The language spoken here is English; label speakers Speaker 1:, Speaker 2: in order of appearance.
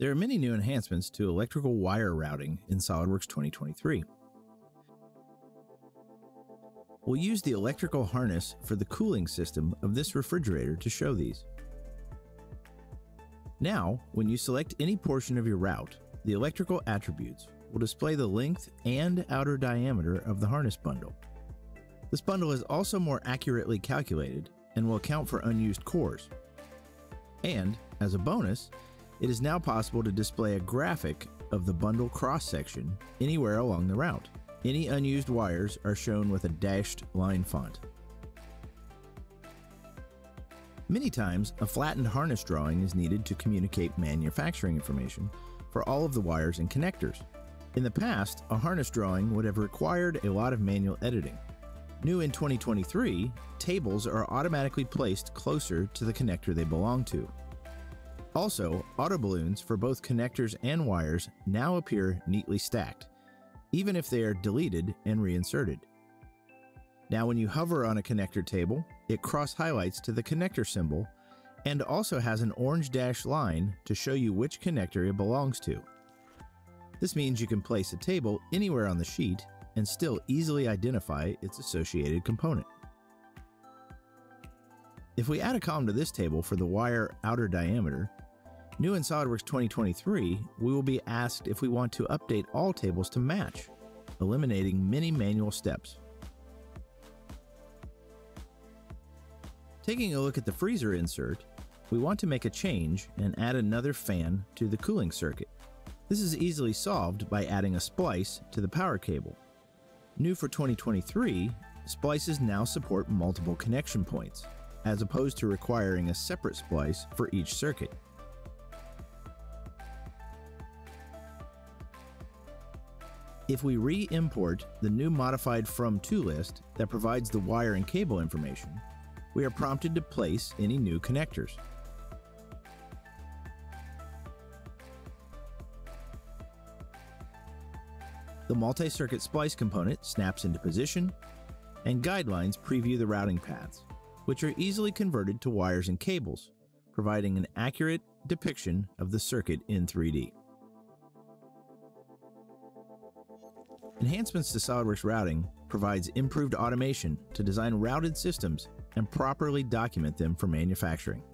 Speaker 1: There are many new enhancements to electrical wire routing in SOLIDWORKS 2023. We'll use the electrical harness for the cooling system of this refrigerator to show these. Now, when you select any portion of your route, the electrical attributes will display the length and outer diameter of the harness bundle. This bundle is also more accurately calculated and will account for unused cores. And, as a bonus, it is now possible to display a graphic of the bundle cross section anywhere along the route. Any unused wires are shown with a dashed line font. Many times, a flattened harness drawing is needed to communicate manufacturing information for all of the wires and connectors. In the past, a harness drawing would have required a lot of manual editing. New in 2023, tables are automatically placed closer to the connector they belong to. Also, auto balloons for both connectors and wires now appear neatly stacked, even if they are deleted and reinserted. Now when you hover on a connector table, it cross highlights to the connector symbol and also has an orange dashed line to show you which connector it belongs to. This means you can place a table anywhere on the sheet and still easily identify its associated component. If we add a column to this table for the wire outer diameter, new in SOLIDWORKS 2023, we will be asked if we want to update all tables to match, eliminating many manual steps. Taking a look at the freezer insert, we want to make a change and add another fan to the cooling circuit. This is easily solved by adding a splice to the power cable. New for 2023, splices now support multiple connection points, as opposed to requiring a separate splice for each circuit. If we re-import the new modified from to list that provides the wire and cable information, we are prompted to place any new connectors. The multi-circuit splice component snaps into position, and guidelines preview the routing paths, which are easily converted to wires and cables, providing an accurate depiction of the circuit in 3D. Enhancements to SOLIDWORKS routing provides improved automation to design routed systems and properly document them for manufacturing.